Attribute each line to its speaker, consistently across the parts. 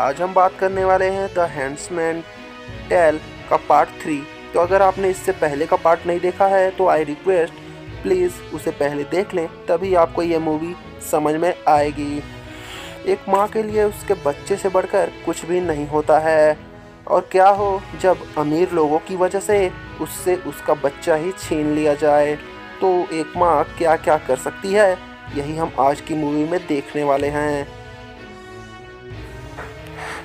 Speaker 1: आज हम बात करने वाले हैं द हैंड्समैन टेल का पार्ट थ्री तो अगर आपने इससे पहले का पार्ट नहीं देखा है तो आई रिक्वेस्ट प्लीज़ उसे पहले देख लें, तभी आपको ये मूवी समझ में आएगी। एक माँ के लिए उसके बच्चे से बढ़कर कुछ भी नहीं होता है। और क्या हो, जब अमीर लोगों की वजह से उससे उसका बच्चा ही छीन लिया जाए तो एक माँ क्या क्या कर सकती है, यही हम आज की मूवी में देखने वाले हैं।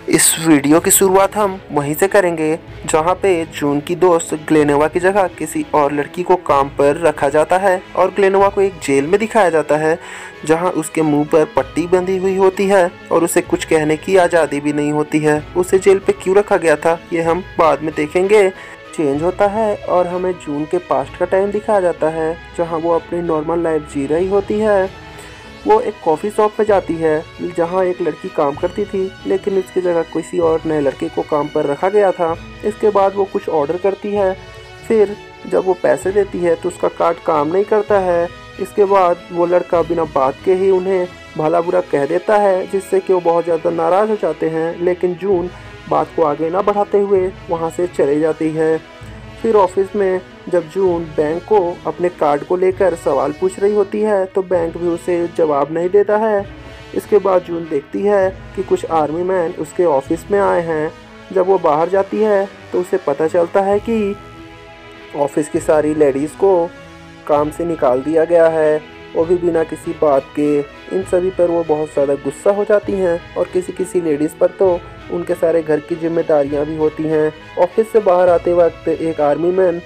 Speaker 1: इस वीडियो की शुरुआत हम वहीं से करेंगे, जहाँ पे जून की दोस्त ग्लेनोवा की जगह किसी और लड़की को काम पर रखा जाता है और ग्लेनोवा को एक जेल में दिखाया जाता है, जहाँ उसके मुँह पर पट्टी बंधी हुई होती है और उसे कुछ कहने की आज़ादी भी नहीं होती है। उसे जेल पे क्यों रखा गया था, ये हम बाद में देखेंगे। चेंज होता है और हमें जून के पास्ट का टाइम दिखाया जाता है, जहाँ वो अपनी नॉर्मल लाइफ जी रही होती है। वो एक कॉफ़ी शॉप पे जाती है, जहाँ एक लड़की काम करती थी, लेकिन उसकी जगह किसी और नए लड़के को काम पर रखा गया था। इसके बाद वो कुछ ऑर्डर करती है। फिर जब वो पैसे देती है तो उसका कार्ड काम नहीं करता है। इसके बाद वो लड़का बिना बात के ही उन्हें भला बुरा कह देता है, जिससे कि वो बहुत ज़्यादा नाराज़ हो जाते हैं। लेकिन जून बात को आगे ना बढ़ाते हुए वहाँ से चले जाती है। फिर ऑफ़िस में जब जून बैंक को अपने कार्ड को लेकर सवाल पूछ रही होती है तो बैंक भी उसे जवाब नहीं देता है। इसके बाद जून देखती है कि कुछ आर्मी मैन उसके ऑफ़िस में आए हैं। जब वो बाहर जाती है तो उसे पता चलता है कि ऑफ़िस की सारी लेडीज़ को काम से निकाल दिया गया है। वो भी बिना किसी बात के, इन सभी पर वो बहुत ज़्यादा गुस्सा हो जाती हैं और किसी किसी लेडीज़ पर तो उनके सारे घर की जिम्मेदारियाँ भी होती हैं। ऑफ़िस से बाहर आते वक्त एक आर्मी मैन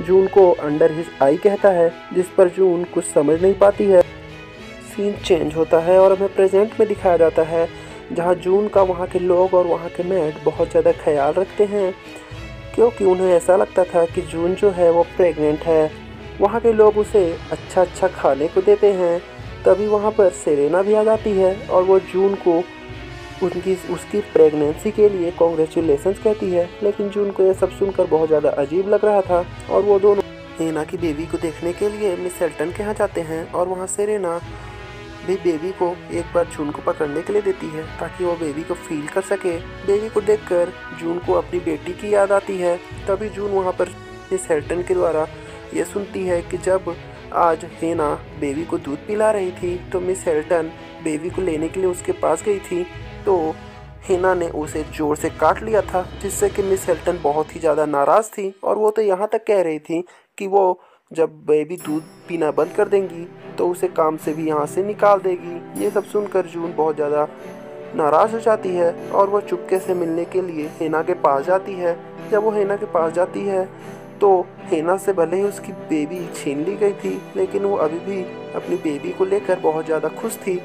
Speaker 1: जून को अंडर हिज आई कहता है, जिस पर जून कुछ समझ नहीं पाती है। सीन चेंज होता है और हमें प्रेजेंट में दिखाया जाता है, जहाँ जून का वहाँ के लोग और वहाँ के मेड बहुत ज़्यादा ख्याल रखते हैं, क्योंकि उन्हें ऐसा लगता था कि जून जो है वो प्रेग्नेंट है। वहाँ के लोग उसे अच्छा अच्छा खाने को देते हैं, तभी वहाँ पर सेरेना भी आ जाती है और वो जून को उनकी, उसकी प्रेगनेंसी के लिए कॉन्ग्रेचुलेसन्स कहती है, लेकिन जून को यह सब सुनकर बहुत ज़्यादा अजीब लग रहा था, और वो दोनों हेना की बेबी को देखने के लिए मिस सेल्टन के यहाँ जाते हैं, और वहाँ सेरेना भी बेबी को एक बार जून को पकड़ने के लिए देती है, ताकि वो बेबी को फील कर सके। बेबी को देखकर जून को अपनी बेटी की याद आती है, तभी जून वहाँ पर मिस हेल्टन के द्वारा ये सुनती है कि जब आज हेना बेबी को दूध पिला रही थी तो मिस हेल्टन बेबी को लेने के लिए उसके पास गई थी तो हिना ने उसे ज़ोर से काट लिया था, जिससे कि मिस हेल्टन बहुत ही ज़्यादा नाराज़ थी और वो तो यहाँ तक कह रही थी कि वो जब बेबी दूध पीना बंद कर देंगी तो उसे काम से भी यहाँ से निकाल देगी। ये सब सुनकर जून बहुत ज़्यादा नाराज़ हो जाती है और वो चुपके से मिलने के लिए हेना के पास जाती है। जब वो हेना के पास जाती है तो हेना से भले ही उसकी बेबी छीन ली गई थी, लेकिन वो अभी भी अपनी बेबी को लेकर बहुत ज़्यादा खुश थी।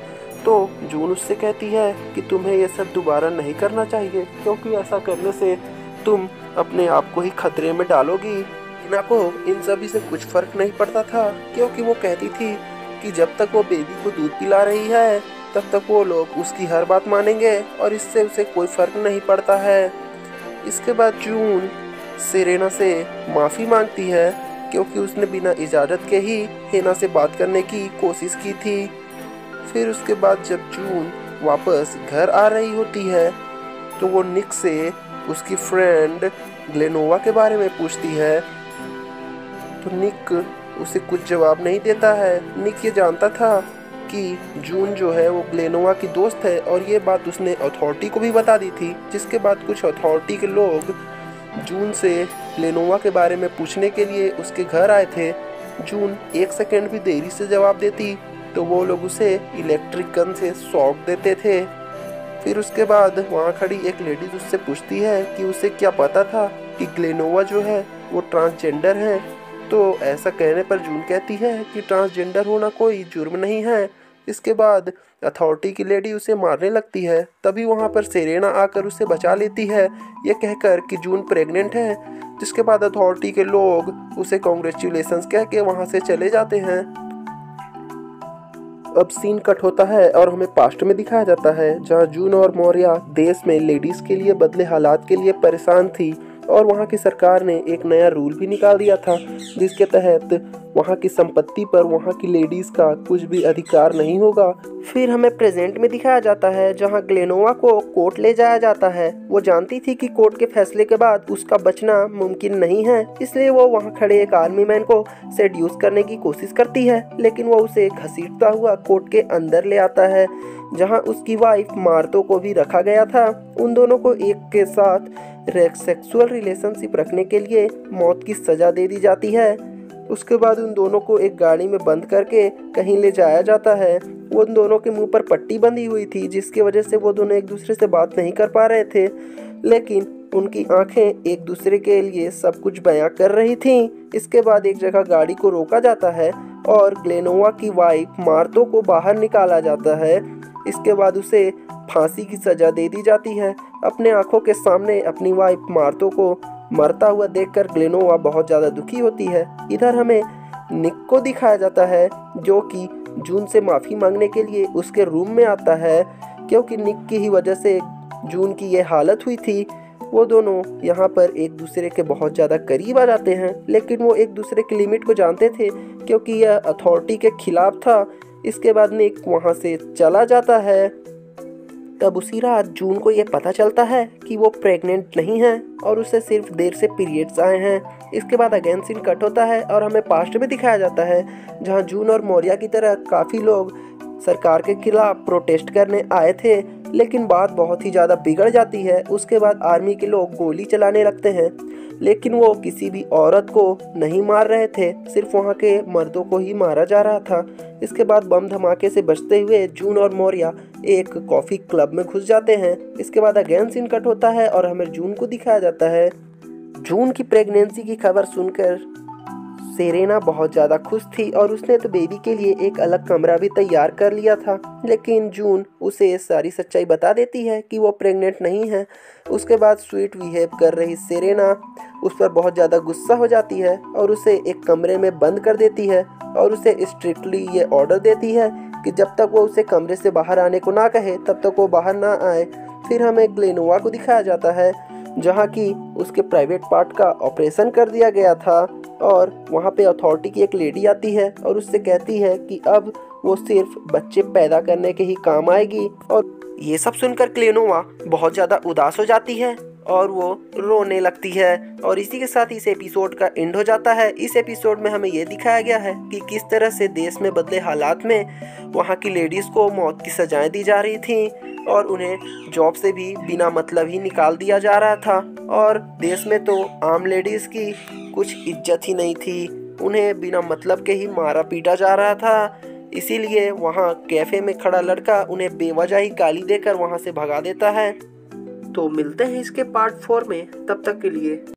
Speaker 1: तो जून उससे कहती है कि तुम्हें यह सब दोबारा नहीं करना चाहिए, क्योंकि ऐसा करने से तुम अपने आप को ही खतरे में डालोगी। हिना को इन सभी से कुछ फ़र्क नहीं पड़ता था, क्योंकि वो कहती थी कि जब तक वो बेबी को दूध पिला रही है, तब तक वो लोग उसकी हर बात मानेंगे और इससे उसे कोई फ़र्क नहीं पड़ता है। इसके बाद जून सेरेना से माफ़ी मांगती है, क्योंकि उसने बिना इजाज़त के ही हेना से बात करने की कोशिश की थी। फिर उसके बाद जब जून वापस घर आ रही होती है तो वो निक से उसकी फ्रेंड ग्लेनोवा के बारे में पूछती है। तो निक उसे कुछ जवाब नहीं देता है। निक ये जानता था कि जून जो है वो ग्लेनोवा की दोस्त है, और ये बात उसने अथॉरिटी को भी बता दी थी, जिसके बाद कुछ अथॉरिटी के लोग जून से ग्लेनोवा के बारे में पूछने के लिए उसके घर आए थे। जून एक सेकेंड भी देरी से जवाब देती तो वो लोग उसे इलेक्ट्रिक गन से शॉक देते थे। फिर उसके बाद वहाँ खड़ी एक लेडीज़ उससे पूछती है कि उसे क्या पता था कि ग्लेनोवा जो है, वो ट्रांसजेंडर है। तो ऐसा कहने पर जून कहती है कि ट्रांसजेंडर होना कोई जुर्म नहीं है। इसके बाद अथॉरिटी की लेडी उसे मारने लगती है। तभी वहाँ पर सेरेना आकर उसे बचा लेती है। ये कहकर कि जून प्रेग्नेंट है, जिसके बाद अथॉरिटी के लोग उसे कॉन्ग्रेचुलेसन कह के वहाँ से चले जाते हैं। अब सीन कट होता है और हमें पास्ट में दिखाया जाता है, जहाँ जून और मौर्या देश में लेडीज़ के लिए बदले हालात के लिए परेशान थी और वहाँ की सरकार ने एक नया रूल भी निकाल दिया था, जिसके तहत वहाँ की संपत्ति पर, वहाँ की लेडीज़ का कुछ भी अधिकार नहीं होगा। फिर हमें प्रेजेंट में दिखाया जाता है, जहाँ ग्लेनोवा को कोर्ट ले जाया जाता है। वो जानती थी कि कोर्ट के फैसले के बाद उसका बचना मुमकिन नहीं है, इसलिए वो वहाँ खड़े एक आर्मी मैन को सेड्यूस करने की कोशिश करती है, लेकिन वो उसे घसीटता हुआ कोर्ट के अंदर ले आता है, जहाँ उसकी वाइफ मार्तो को भी रखा गया था। उन दोनों को एक के साथ सेक्सुअल रिलेशनशिप रखने के लिए मौत की सजा दे दी जाती है। उसके बाद उन दोनों को एक गाड़ी में बंद करके कहीं ले जाया जाता है। उन दोनों के मुँह पर पट्टी बंधी हुई थी, जिसकी वजह से वो दोनों एक दूसरे से बात नहीं कर पा रहे थे। लेकिन उनकी आँखें एक दूसरे के लिए सब कुछ बयां कर रही थीं। इसके बाद एक जगह गाड़ी को रोका जाता है और ग्लेनोवा की वाइफ मार्तो को बाहर निकाला जाता है। इसके बाद उसे फांसी की सजा दे दी जाती है। अपने आँखों के सामने अपनी वाइफ मार्तो को मरता हुआ देखकर ग्लेनोवा बहुत ज़्यादा दुखी होती है। इधर हमें निक को दिखाया जाता है, जो कि जून से माफ़ी मांगने के लिए उसके रूम में आता है, क्योंकि निक की ही वजह से जून की ये हालत हुई थी। वो दोनों यहाँ पर एक दूसरे के बहुत ज़्यादा करीब आ जाते हैं, लेकिन वो एक दूसरे की लिमिट को जानते थे, क्योंकि यह अथॉरिटी के खिलाफ था। इसके बाद निक वहाँ से चला जाता है। तब उसी रात जून को यह पता चलता है कि वो प्रेग्नेंट नहीं है और उसे सिर्फ़ देर से पीरियड्स आए हैं। इसके बाद अगेन सीन कट होता है और हमें पास्ट में दिखाया जाता है, जहाँ जून और मौर्या की तरह काफ़ी लोग सरकार के खिलाफ प्रोटेस्ट करने आए थे, लेकिन बात बहुत ही ज़्यादा बिगड़ जाती है। उसके बाद आर्मी के लोग गोली चलाने लगते हैं, लेकिन वो किसी भी औरत को नहीं मार रहे थे, सिर्फ़ वहाँ के मर्दों को ही मारा जा रहा था। इसके बाद बम धमाके से बचते हुए जून और मौर्या एक कॉफ़ी क्लब में घुस जाते हैं। इसके बाद अगेन सीन कट होता है और हमें जून को दिखाया जाता है। जून की प्रेगनेंसी की खबर सुनकर सेरेना बहुत ज़्यादा खुश थी और उसने तो बेबी के लिए एक अलग कमरा भी तैयार कर लिया था। लेकिन जून उसे सारी सच्चाई बता देती है कि वो प्रेग्नेंट नहीं है। उसके बाद स्वीट बिहेव कर रही सेरेना उस पर बहुत ज़्यादा गुस्सा हो जाती है और उसे एक कमरे में बंद कर देती है और उसे स्ट्रिक्टली ये ऑर्डर देती है कि जब तक वो उसे कमरे से बाहर आने को ना कहे, तब तक वो बाहर ना आए, फिर हमें ग्लेनोवा को दिखाया जाता है, जहाँ की उसके प्राइवेट पार्ट का ऑपरेशन कर दिया गया था और वहाँ पे अथॉरिटी की एक लेडी आती है और उससे कहती है कि अब वो सिर्फ़ बच्चे पैदा करने के ही काम आएगी और ये सब सुनकर क्लेनोवा बहुत ज़्यादा उदास हो जाती है। और वो रोने लगती है। और इसी के साथ इस एपिसोड का एंड हो जाता है। इस एपिसोड में हमें ये दिखाया गया है कि किस तरह से देश में बदले हालात में वहाँ की लेडीज़ को मौत की सजाएँ दी जा रही थी और उन्हें जॉब से भी बिना मतलब ही निकाल दिया जा रहा था। और देश में तो आम लेडीज़ की कुछ इज़्ज़त ही नहीं थी। उन्हें बिना मतलब के ही मारा पीटा जा रहा था। इसीलिए वहाँ कैफ़े में खड़ा लड़का उन्हें बेवजह ही गाली देकर वहाँ से भगा देता है। तो मिलते हैं इसके पार्ट फोर में तब तक के लिए।